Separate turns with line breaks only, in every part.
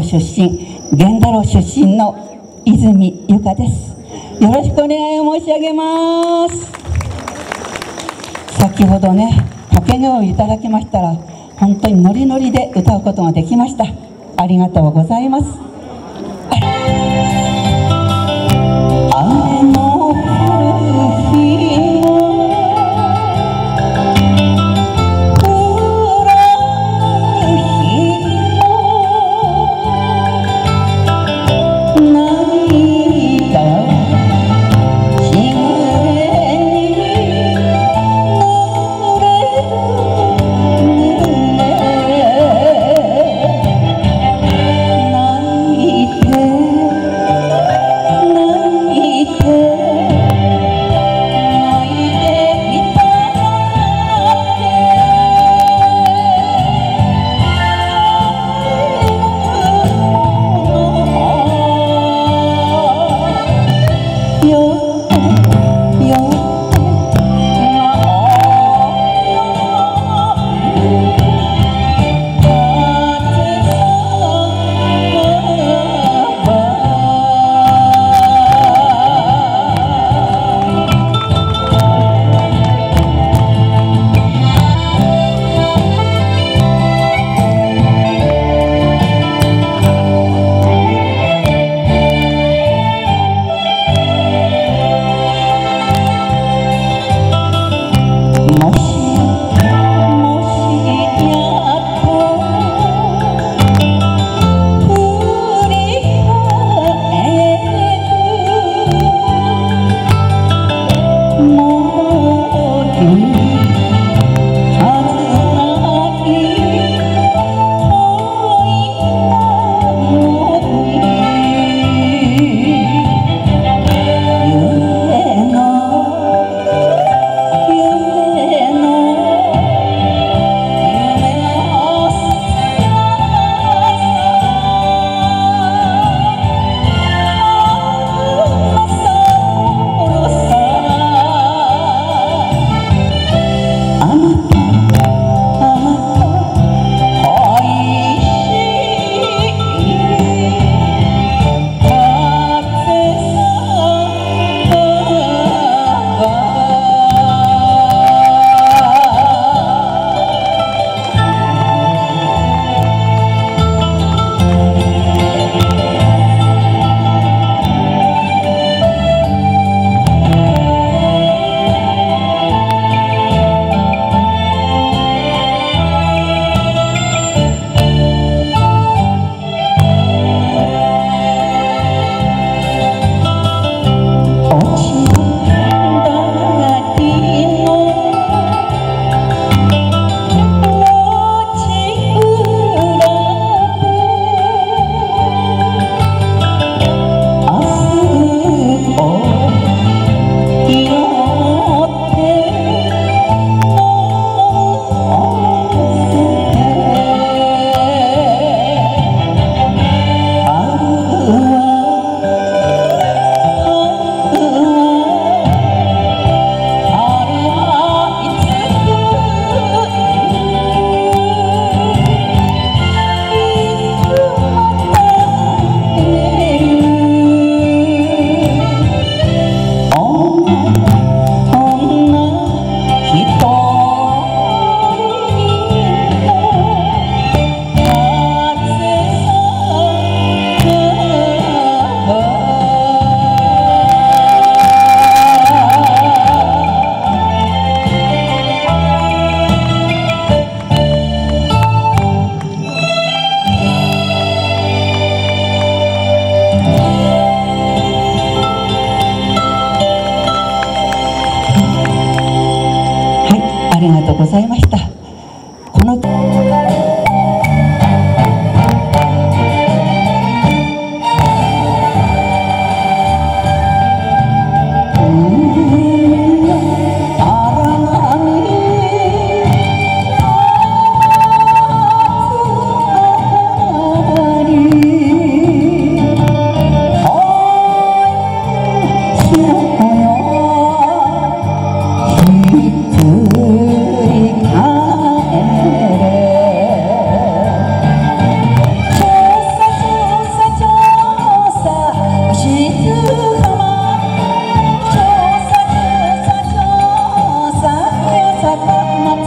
都、出身源太郎出身の泉由香です。よろしくお願いを申し上げます。先ほどね掛け声をいただきましたら本当にノリノリで歌うことができました。ありがとうございます。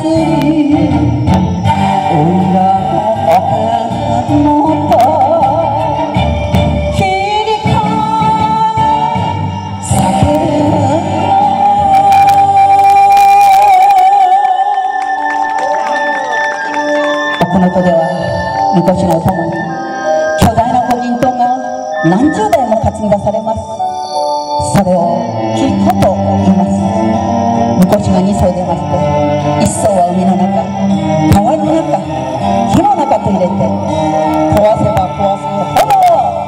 奥能登ではみこしのともに巨大な古人塔が何十台も担ぎ出されますそれをきっこと言いますみこしが2層出まして1層は海の中川の中火の中と入れて壊せば壊すほど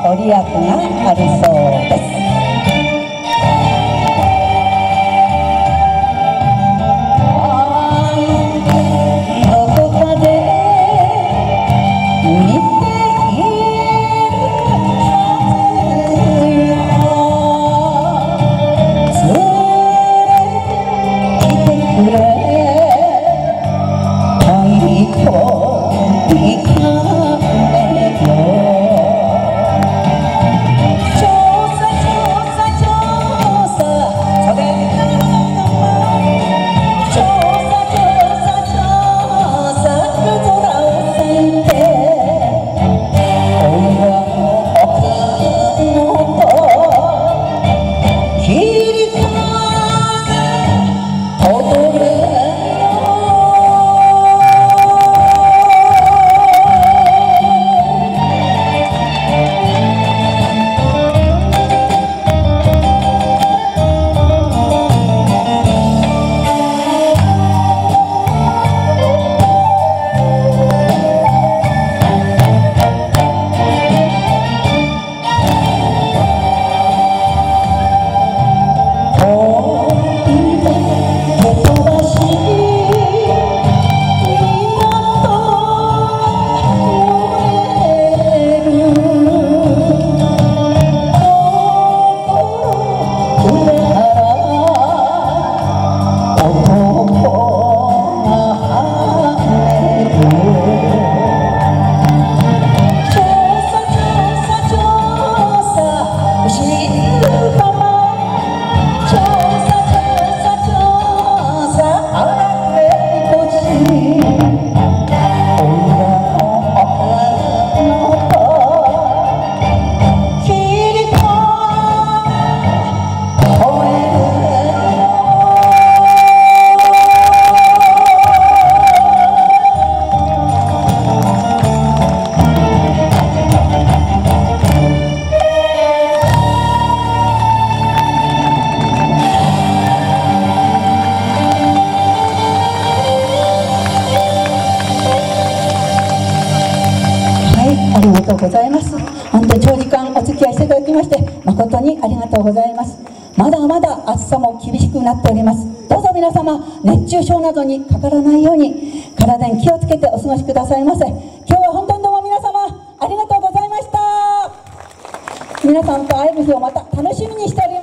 御利益があるそうです。とうございます。本当に長時間お付き合いしていただきまして、誠にありがとうございます。まだまだ暑さも厳しくなっております。どうぞ皆様、熱中症などにかからないように、体に気をつけてお過ごしくださいませ。今日は本当にどうも皆様、ありがとうございました。皆さんと会える日をまた楽しみにして